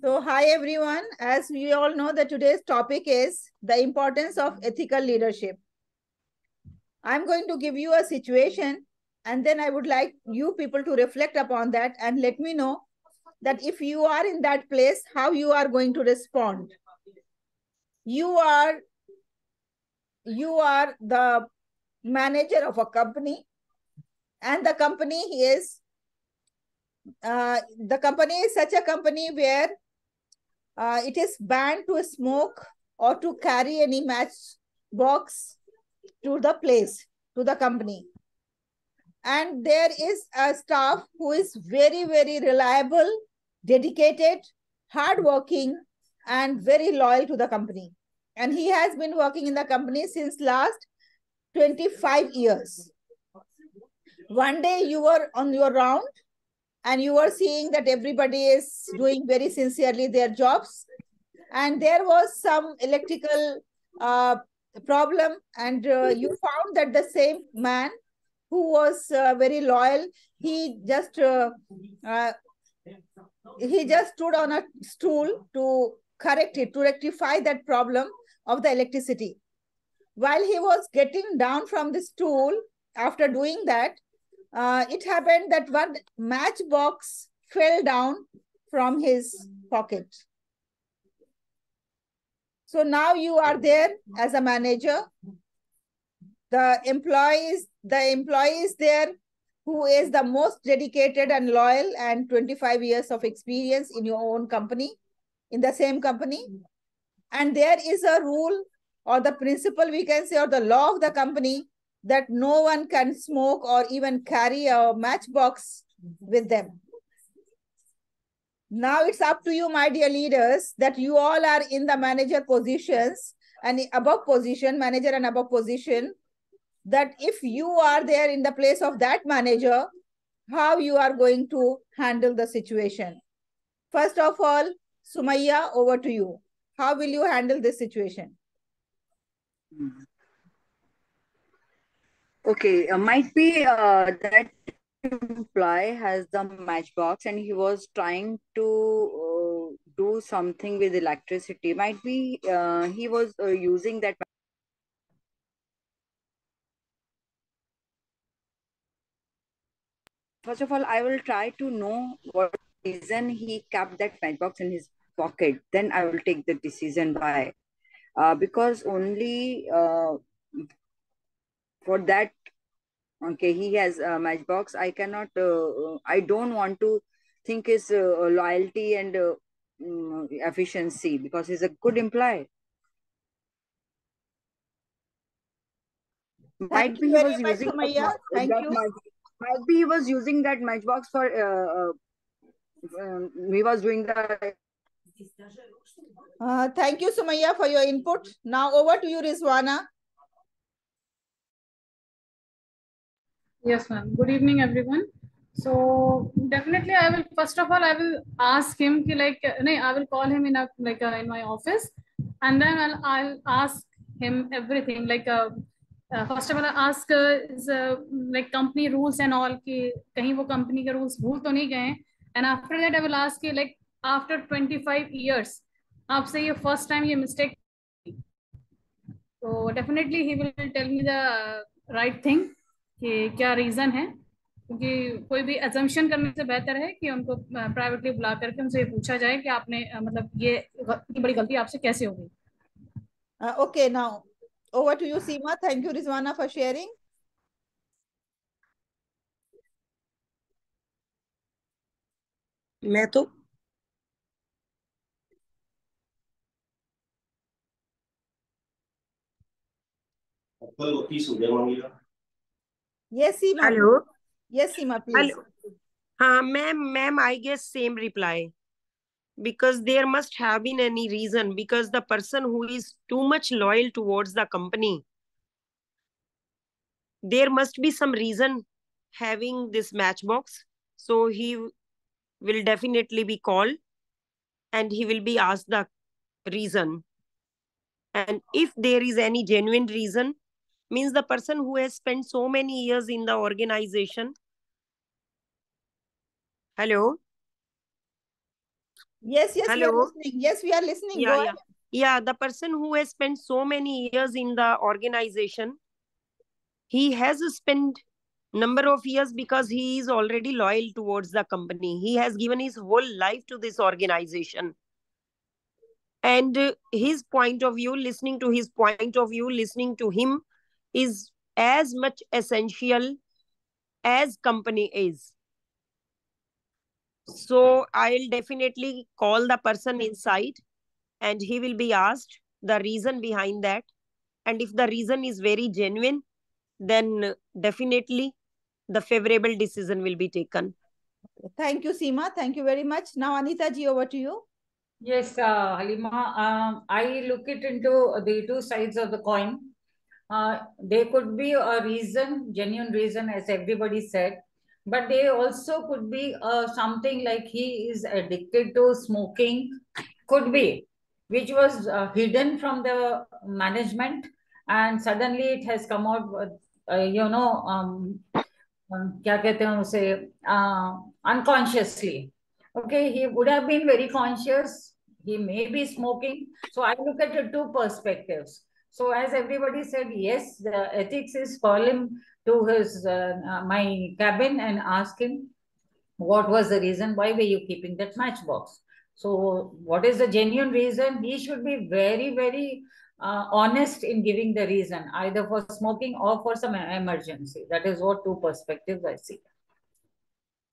So, hi everyone. As we all know, that today's topic is the importance of ethical leadership. I'm going to give you a situation, and then I would like you people to reflect upon that and let me know that if you are in that place, how you are going to respond. You are you are the manager of a company, and the company is uh, the company is such a company where uh, it is banned to smoke or to carry any match box to the place, to the company. And there is a staff who is very, very reliable, dedicated, hardworking, and very loyal to the company. And he has been working in the company since last 25 years. One day you were on your round and you were seeing that everybody is doing very sincerely their jobs. And there was some electrical uh, problem and uh, you found that the same man who was uh, very loyal he just uh, uh, he just stood on a stool to correct it to rectify that problem of the electricity. While he was getting down from the stool after doing that uh, it happened that one matchbox fell down from his pocket. So now you are there as a manager. The employees, the employees there who is the most dedicated and loyal and 25 years of experience in your own company, in the same company. And there is a rule or the principle we can say or the law of the company that no one can smoke or even carry a matchbox with them. Now it's up to you, my dear leaders, that you all are in the manager positions and above position, manager and above position, that if you are there in the place of that manager, how you are going to handle the situation. First of all, Sumaya, over to you. How will you handle this situation? Mm -hmm. Okay, uh, might be uh, that employee has the matchbox and he was trying to uh, do something with electricity. Might be uh, he was uh, using that. First of all, I will try to know what reason he kept that matchbox in his pocket. Then I will take the decision by. Uh, because only for that okay he has a matchbox. I cannot uh, uh, i don't want to think his uh, loyalty and uh, um, efficiency because he's a good employee. Might be he was using that, Thank you. Match, might be he was using that matchbox for uh, uh um, he was doing the uh, thank you sumaya for your input. Now over to you rizwana Yes, ma'am. Good evening, everyone. So definitely, I will first of all I will ask him ki like no, I will call him in a like uh, in my office, and then I'll I'll ask him everything like. Uh, uh, first of all, ask uh, is uh, like company rules and all कि कहीं वो company के rules भूल तो नहीं गए and after that I will ask कि like after 25 years आपसे ये first time ये mistake so definitely he will tell me the right thing कि क्या रीजन है? क्योंकि कोई भी एजम्पन करने से बेहतर है कि उनको प्राइवेटली बुला करके उनसे पूछा जाए कि आपने मतलब ये इतनी बड़ी गलती आपसे कैसे हो गई? Okay now over to you Seema thank you Rizwana for sharing मैं तो कल तीस हो गया Yes, Seema. Hello. Yes, Seema, please. Hello. Uh, ma'am, ma'am, I guess same reply. Because there must have been any reason because the person who is too much loyal towards the company, there must be some reason having this matchbox. So he will definitely be called and he will be asked the reason. And if there is any genuine reason, means the person who has spent so many years in the organization Hello. Yes, yes, we are Hello. listening. Yes, we are listening. Yeah, yeah. Yeah, the person who has spent so many years in the organization, he has spent number of years because he is already loyal towards the company. He has given his whole life to this organization. And his point of view, listening to his point of view, listening to him is as much essential as company is. So I'll definitely call the person inside and he will be asked the reason behind that. And if the reason is very genuine, then definitely the favorable decision will be taken. Thank you, Seema. Thank you very much. Now, Anita ji, over to you. Yes, uh, Haleema, um, I look it into the two sides of the coin Uh, there could be a reason, genuine reason, as everybody said, but they also could be uh, something like he is addicted to smoking, could be, which was uh, hidden from the management, and suddenly it has come out, uh, you know, um, um, क्या कहते हैं उसे uh, unconsciously. Okay, he would have been very conscious. He may be smoking. So I look at the two perspectives. So as everybody said, yes, the ethics is call him to his uh, uh, my cabin and ask him what was the reason why were you keeping that matchbox. So what is the genuine reason? He should be very very uh, honest in giving the reason either for smoking or for some emergency. That is what two perspectives I see.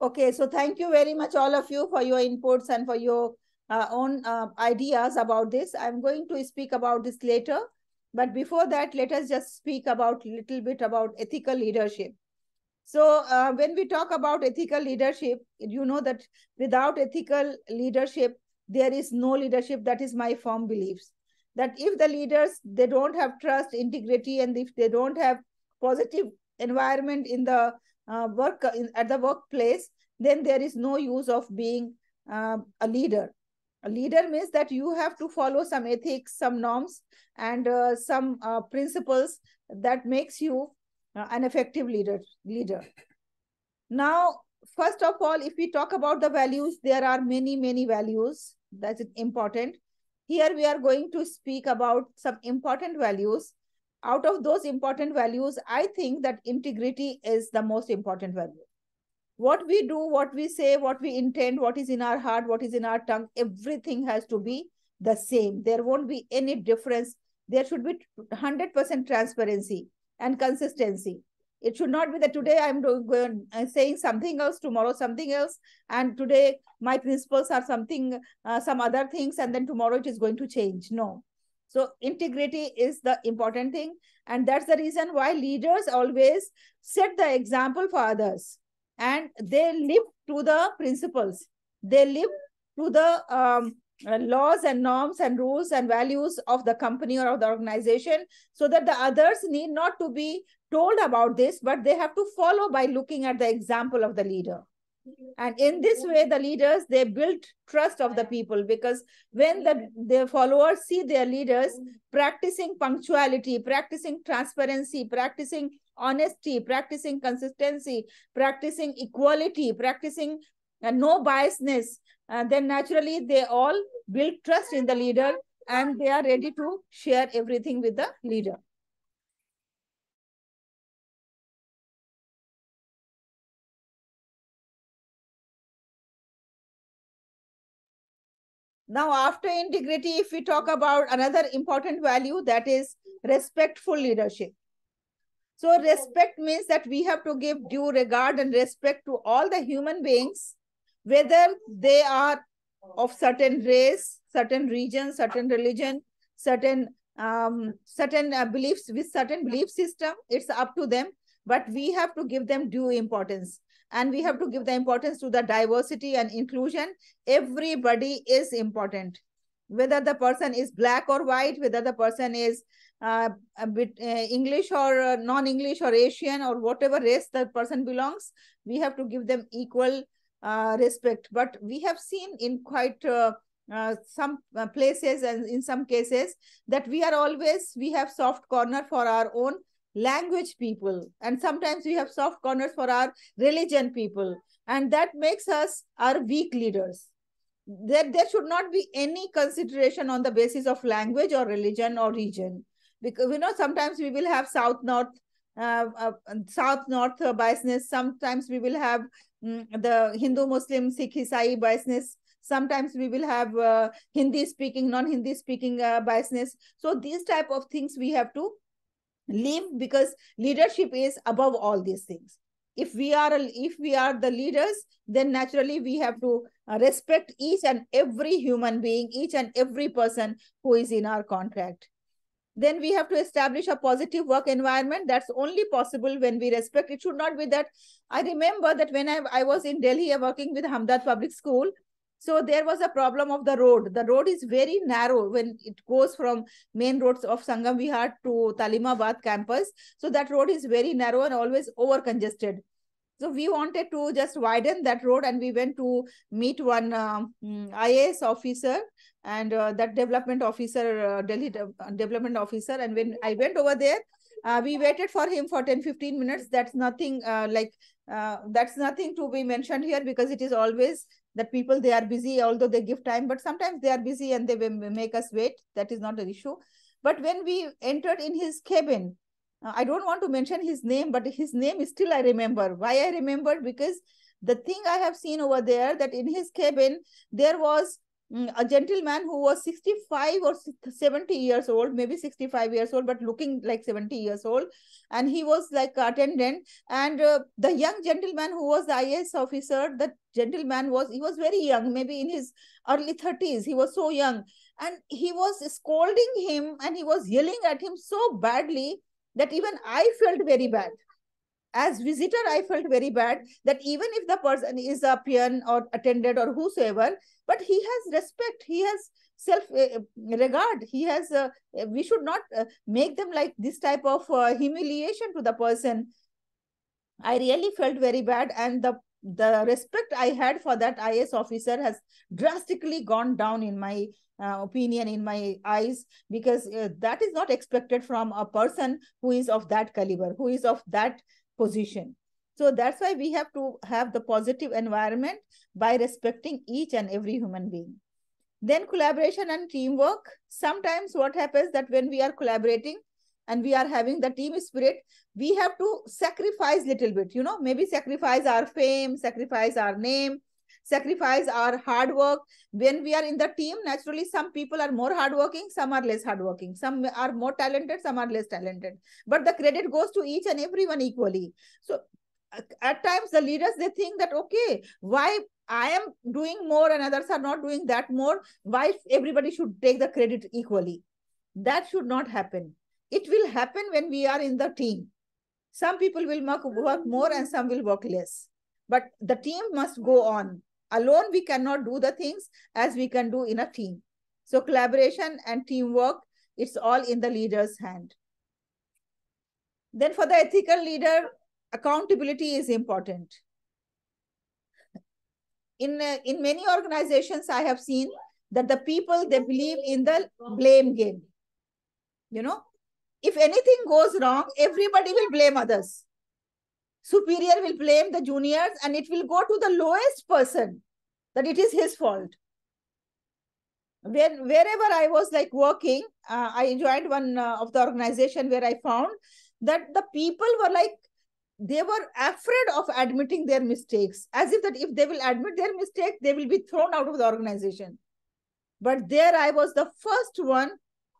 Okay, so thank you very much, all of you, for your inputs and for your uh, own uh, ideas about this. I'm going to speak about this later. But before that, let us just speak about a little bit about ethical leadership. So uh, when we talk about ethical leadership, you know that without ethical leadership, there is no leadership. That is my firm beliefs. That if the leaders, they don't have trust, integrity, and if they don't have positive environment in the uh, work in, at the workplace, then there is no use of being uh, a leader. A leader means that you have to follow some ethics, some norms, and uh, some uh, principles that makes you uh, an effective leader. Leader. Now, first of all, if we talk about the values, there are many, many values. That's important. Here we are going to speak about some important values. Out of those important values, I think that integrity is the most important value what we do, what we say, what we intend, what is in our heart, what is in our tongue, everything has to be the same. There won't be any difference. There should be 100% transparency and consistency. It should not be that today I'm going, uh, saying something else, tomorrow something else, and today my principles are something, uh, some other things, and then tomorrow it is going to change. No. So integrity is the important thing. And that's the reason why leaders always set the example for others and they live to the principles. They live to the um, laws and norms and rules and values of the company or of the organization so that the others need not to be told about this, but they have to follow by looking at the example of the leader. And in this way, the leaders, they build trust of the people because when the, the followers see their leaders practicing punctuality, practicing transparency, practicing honesty, practicing consistency, practicing equality, practicing uh, no biasness, and then naturally they all build trust in the leader and they are ready to share everything with the leader. Now, after integrity, if we talk about another important value, that is respectful leadership. So respect means that we have to give due regard and respect to all the human beings, whether they are of certain race, certain region, certain religion, certain um, certain uh, beliefs with certain belief system. It's up to them, but we have to give them due importance. And we have to give the importance to the diversity and inclusion. Everybody is important. Whether the person is black or white, whether the person is uh, bit uh, English or uh, non-English or Asian or whatever race that person belongs, we have to give them equal uh, respect. But we have seen in quite uh, some places and in some cases that we are always, we have soft corner for our own language people, and sometimes we have soft corners for our religion people, and that makes us our weak leaders. There, there should not be any consideration on the basis of language or religion or region. Because you know, sometimes we will have south north uh, uh, south north biasness. Sometimes we will have mm, the Hindu Muslim Sikh Isai biasness. Sometimes we will have uh, Hindi speaking, non Hindi speaking uh, biasness. So these type of things we have to leave because leadership is above all these things. If we are if we are the leaders, then naturally we have to uh, respect each and every human being, each and every person who is in our contract then we have to establish a positive work environment. That's only possible when we respect. It should not be that i remember that when i, I was in delhi working with hamdard public school. So there was a problem of the road. The road is very narrow when it goes from main roads of sangam vihar to talimabad campus. So that road is very narrow and always over congested so we wanted to just widen that road and we went to meet one um, IAS officer and uh, that development officer, uh, Delhi de uh, development officer. And when I went over there, uh, we waited for him for 10, 15 minutes. That's nothing uh, like, uh, that's nothing to be mentioned here because it is always that people, they are busy, although they give time, but sometimes they are busy and they make us wait. That is not an issue. But when we entered in his cabin, I don't want to mention his name, but his name is still I remember. Why I remember? Because the thing I have seen over there that in his cabin, there was mm, a gentleman who was 65 or 70 years old, maybe 65 years old, but looking like 70 years old. And he was like attendant. And uh, the young gentleman who was the IAS officer, that gentleman was, he was very young, maybe in his early 30s. He was so young. And he was scolding him and he was yelling at him so badly that even I felt very bad. As visitor, I felt very bad that even if the person is a peon or attendant or whosoever, but he has respect, he has self uh, regard, he has, uh, we should not uh, make them like this type of uh, humiliation to the person. I really felt very bad and the the respect I had for that IAS officer has drastically gone down in my uh, opinion in my eyes because uh, that is not expected from a person who is of that caliber who is of that position. So that's why we have to have the positive environment by respecting each and every human being. Then collaboration and teamwork. Sometimes what happens that when we are collaborating and we are having the team spirit we have to sacrifice little bit you know maybe sacrifice our fame sacrifice our name sacrifice our hard work. When we are in the team, naturally, some people are more hardworking, some are less hardworking. Some are more talented, some are less talented. But the credit goes to each and everyone equally. So at times the leaders, they think that, okay, why I am doing more and others are not doing that more. Why everybody should take the credit equally? That should not happen. It will happen when we are in the team. Some people will work more and some will work less. But the team must go on. Alone, we cannot do the things as we can do in a team. So collaboration and teamwork, it's all in the leader's hand. Then for the ethical leader, accountability is important. In, in many organizations, I have seen that the people, they believe in the blame game. You know, if anything goes wrong, everybody will blame others. Superior will blame the juniors and it will go to the lowest person that it is his fault. When wherever i was like working uh, i joined one uh, of the organization where i found that the people were like they were afraid of admitting their mistakes as if that if they will admit their mistake they will be thrown out of the organization. But there i was the first one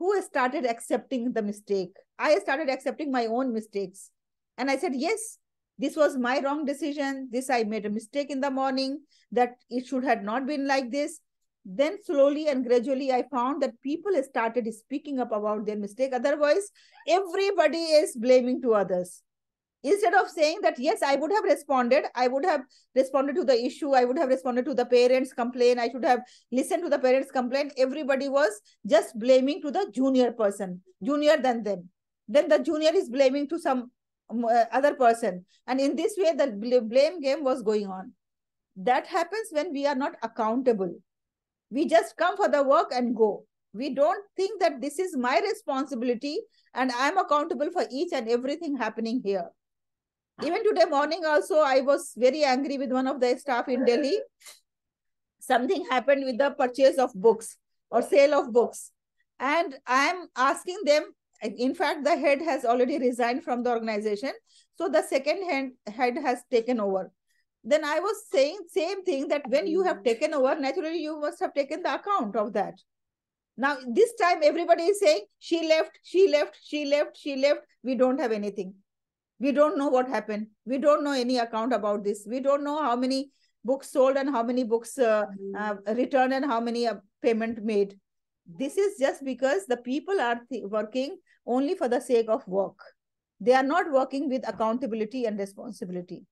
who started accepting the mistake? I started accepting my own mistakes. And i said yes this was my wrong decision. This i made a mistake in the morning that it should have not been like this. Then slowly and gradually i found that people started speaking up about their mistake. Otherwise everybody is blaming to others instead of saying that yes i would have responded i would have responded to the issue i would have responded to the parents complaint i should have listened to the parents complaint everybody was just blaming to the junior person junior than them. Then the junior is blaming to some uh, other person. And in this way the blame game was going on. That happens when we are not accountable. We just come for the work and go. We don't think that this is my responsibility and I'm accountable for each and everything happening here. Even today morning also, I was very angry with one of the staff in Delhi. Something happened with the purchase of books or sale of books. And I'm asking them, in fact, the head has already resigned from the organization. So the second head, head has taken over. Then I was saying same thing that when you have taken over, naturally you must have taken the account of that. Now, this time everybody is saying, she left, she left, she left, she left. We don't have anything. We don't know what happened. We don't know any account about this. We don't know how many books sold and how many books uh, uh, returned and how many uh, payment made. This is just because the people are working only for the sake of work. They are not working with accountability and responsibility.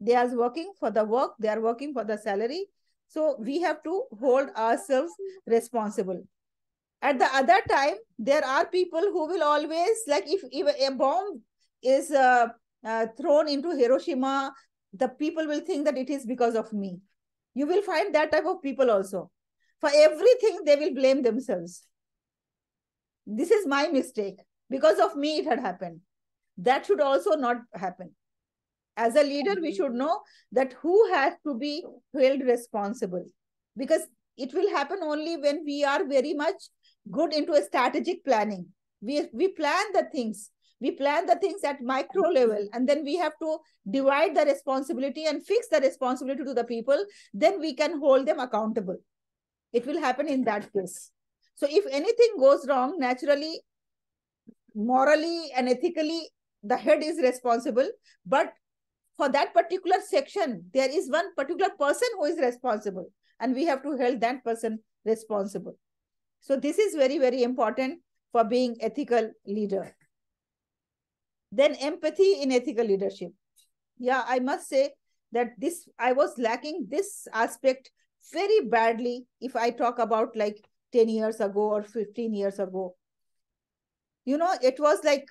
They are working for the work. They are working for the salary. So we have to hold ourselves responsible at the other time there are people who will always like if, if a bomb is uh, uh, thrown into hiroshima the people will think that it is because of me. You will find that type of people also. For everything they will blame themselves. This is my mistake. Because of me it had happened. That should also not happen. As a leader we should know that who has to be held responsible. Because it will happen only when we are very much good into a strategic planning. We, we plan the things. We plan the things at micro mm-hmm. level and then we have to divide the responsibility and fix the responsibility to the people. Then we can hold them accountable. It will happen in that case. So if anything goes wrong, naturally, morally and ethically, the head is responsible. But for that particular section, there is one particular person who is responsible. And we have to hold that person responsible. So this is very, very important for being ethical leader. Then empathy in ethical leadership. Yeah, I must say that this, I was lacking this aspect very badly if I talk about like 10 years ago or 15 years ago. You know, it was like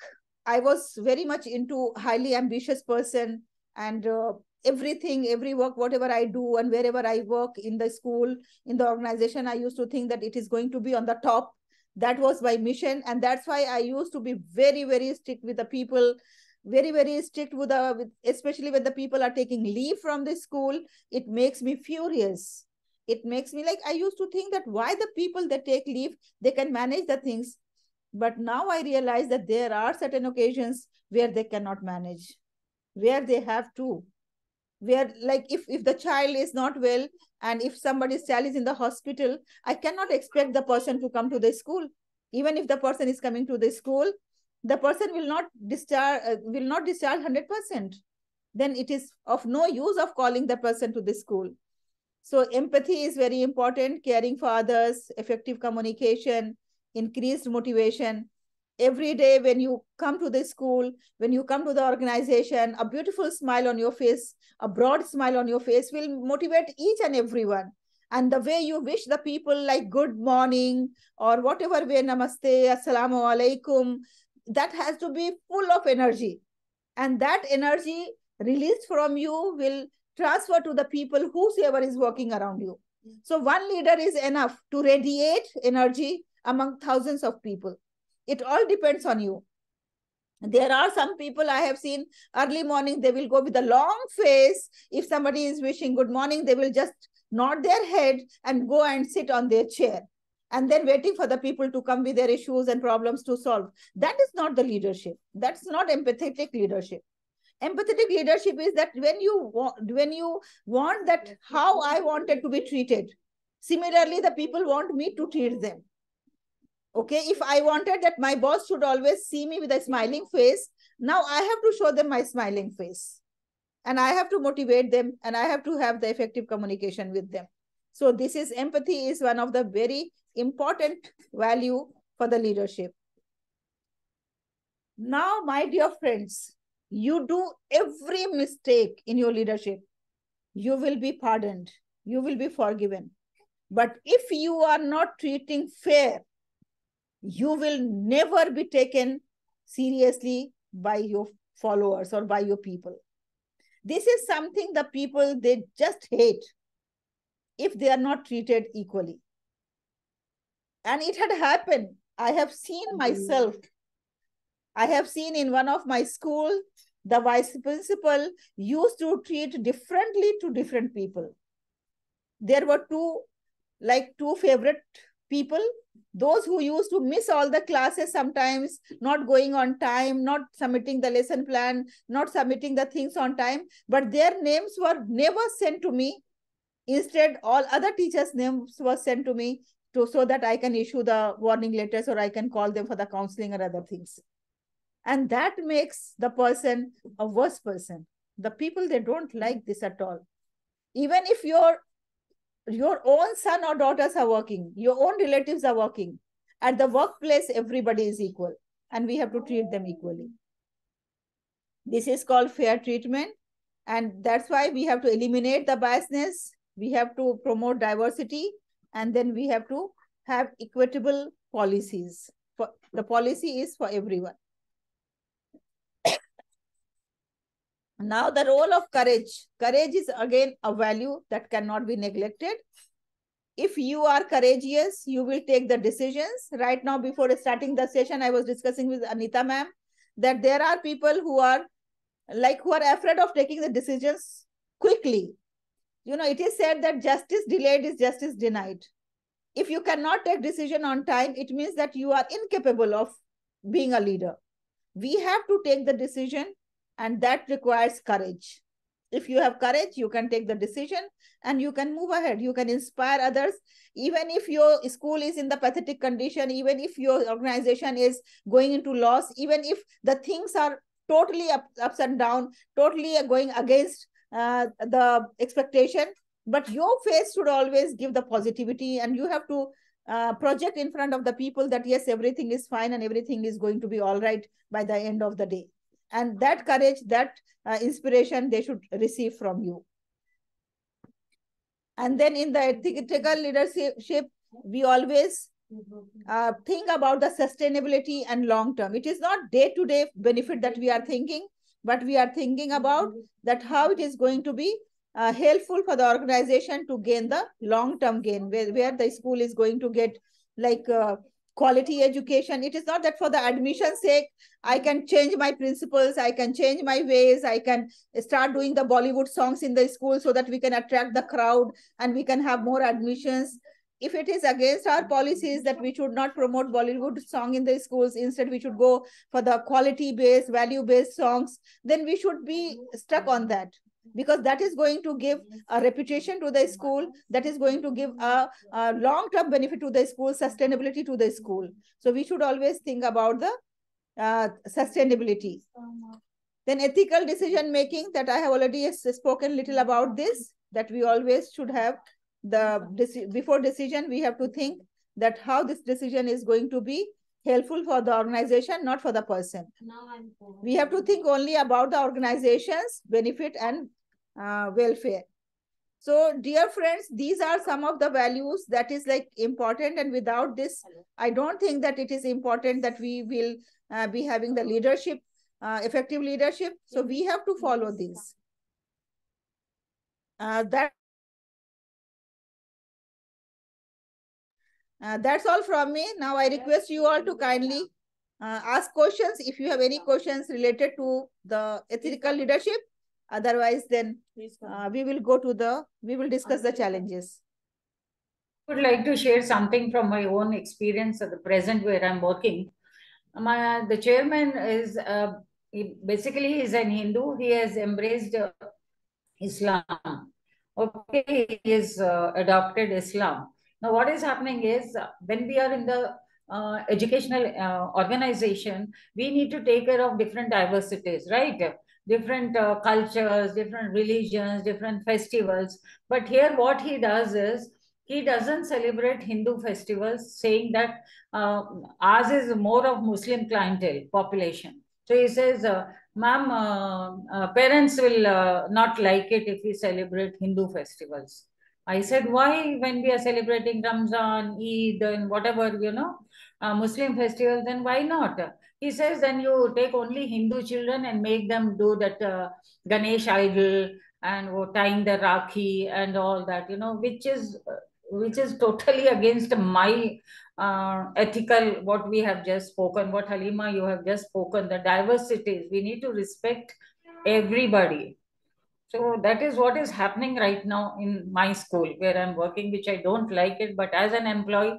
I was very much into highly ambitious person and uh, everything, every work, whatever I do and wherever I work in the school, in the organization, I used to think that it is going to be on the top. That was my mission. And that's why I used to be very, very strict with the people, very, very strict with the, with, especially when the people are taking leave from the school. It makes me furious. It makes me like, I used to think that why the people that take leave, they can manage the things. But now I realize that there are certain occasions where they cannot manage, where they have to where like if if the child is not well and if somebody's child is in the hospital i cannot expect the person to come to the school. Even if the person is coming to the school the person will not discharge uh, will not discharge 100% then it is of no use of calling the person to the school. So empathy is very important. Caring for others effective communication increased motivation every day when you come to the school, when you come to the organization, a beautiful smile on your face, a broad smile on your face will motivate each and everyone. And the way you wish the people like good morning or whatever way, namaste, assalamu alaikum, that has to be full of energy. And that energy released from you will transfer to the people whosoever is working around you. Mm. So one leader is enough to radiate energy among thousands of people. It all depends on you. There are some people I have seen early morning, they will go with a long face. If somebody is wishing good morning, they will just nod their head and go and sit on their chair and then waiting for the people to come with their issues and problems to solve. That is not the leadership. That's not empathetic leadership. Empathetic leadership is that when you want, when you want that how I wanted to be treated, similarly the people want me to treat them. Okay, if I wanted that my boss should always see me with a smiling face, now I have to show them my smiling face. And I have to motivate them and I have to have the effective communication with them. So this is empathy is one of the very important value for the leadership. Now, my dear friends, you do every mistake in your leadership. You will be pardoned. You will be forgiven. But if you are not treating fair you will never be taken seriously by your followers or by your people. This is something the people, they just hate if they are not treated equally. And it had happened. I have seen mm-hmm. myself. I have seen in one of my school, the vice principal used to treat differently to different people. There were two, like two favorite people those who used to miss all the classes sometimes not going on time not submitting the lesson plan not submitting the things on time but their names were never sent to me. Instead all other teachers names were sent to me to so that i can issue the warning letters or i can call them for the counseling or other things. And that makes the person a worse person. The people they don't like this at all. Even if your your own son or daughters are working, your own relatives are working. At the workplace, everybody is equal, and we have to treat them equally. This is called fair treatment, and that's why we have to eliminate the biasness. We have to promote diversity, and then we have to have equitable policies. For the policy is for everyone. Now the role of courage. Courage is again a value that cannot be neglected. If you are courageous, you will take the decisions. Right now, before starting the session, I was discussing with Anita ma'am that there are people who are like who are afraid of taking the decisions quickly. You know, it is said that justice delayed is justice denied. If you cannot take decision on time, it means that you are incapable of being a leader. We have to take the decision and that requires courage. If you have courage you can take the decision and you can move ahead. You can inspire others. Even if your school is in the pathetic condition even if your organization is going into loss even if the things are totally up, ups and down totally going against uh, the expectation but your face should always give the positivity and you have to uh, project in front of the people that yes everything is fine and everything is going to be all right by the end of the day and that courage that uh, inspiration they should receive from you. And then in the ethical leadership we always uh, think about the sustainability and long term. It is not day to day benefit that we are thinking but we are thinking about that how it is going to be uh, helpful for the organization to gain the long term gain where, where the school is going to get like uh, quality education. It is not that for the admission sake i can change my principles i can change my ways i can start doing the bollywood songs in the school so that we can attract the crowd and we can have more admissions. If it is against our policies that we should not promote bollywood song in the schools instead we should go for the quality based value based songs then we should be stuck on that because that is going to give a reputation to the school that is going to give a, a long-term benefit to the school sustainability to the school. So we should always think about the uh, sustainability. Then ethical decision making that i have already spoken little about this that we always should have the before decision we have to think that how this decision is going to be helpful for the organization, not for the person. We have to think only about the organization's benefit and uh, welfare. So, dear friends, these are some of the values that is like important. And without this, I don't think that it is important that we will uh, be having the leadership, uh, effective leadership. So, we have to follow these. Uh, that Uh, that's all from me. Now I request you all to kindly uh, ask questions if you have any questions related to the ethical leadership. Otherwise, then uh, we will go to the, we will discuss the challenges. I would like to share something from my own experience at the present where I'm working. My, the chairman is uh, he basically is an Hindu. He has embraced uh, Islam. Okay, he has uh, adopted Islam. Now, what is happening is uh, when we are in the uh, educational uh, organization, we need to take care of different diversities, right? Different uh, cultures, different religions, different festivals. But here, what he does is he doesn't celebrate Hindu festivals, saying that uh, ours is more of Muslim clientele population. So he says, uh, ma'am, parents will not like it if we celebrate Hindu festivals. I said, why when we are celebrating Ramzan, Eid, and whatever, you know, uh, Muslim festivals, then why not? He says, then you take only Hindu children and make them do that uh, Ganesh idol and tying the Rakhi and all that, you know, which is which is totally against my uh, ethical what we have just spoken what haleema you have just spoken the diversities we need to respect everybody so that is what is happening right now in my school where i'm working which i don't like it but as an employee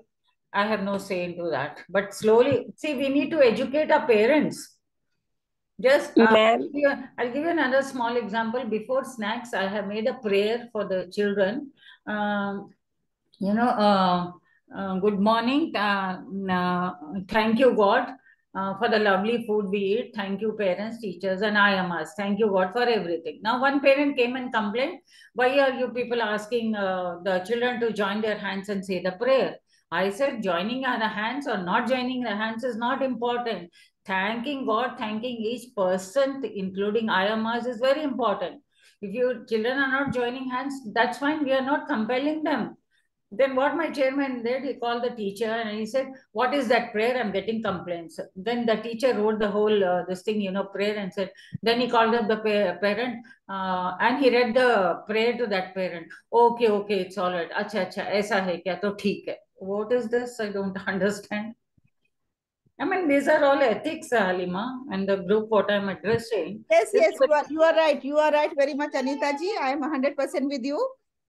i have no say into that but slowly see we need to educate our parents just uh. I'll give you another small example. Before snacks, I have made a prayer for the children. Um, you know, uh, uh, good morning. Uh, uh, thank you, God, uh, for the lovely food we eat. Thank you, parents, teachers, and I am us. Thank you, God, for everything. Now, one parent came and complained, why are you people asking uh, the children to join their hands and say the prayer? I said, joining our hands or not joining the hands is not important thanking God, thanking each person, including IMRs, is very important. If your children are not joining hands, that's fine. We are not compelling them. Then what my chairman did, he called the teacher and he said, "What is that prayer? I'm getting complaints." Then the teacher wrote the whole uh, this thing, you know, prayer and said. Then he called up the pa parent uh, and he read the prayer to that parent. Okay, okay, it's all right. Acha, acha, aisa hai kya? To theek hai. What is this? I don't understand. I mean, these are all ethics, Haleema, and the group what I'm addressing. Yes, yes, you are, you are right. You are right very much, Anita ji. I am 100% with you.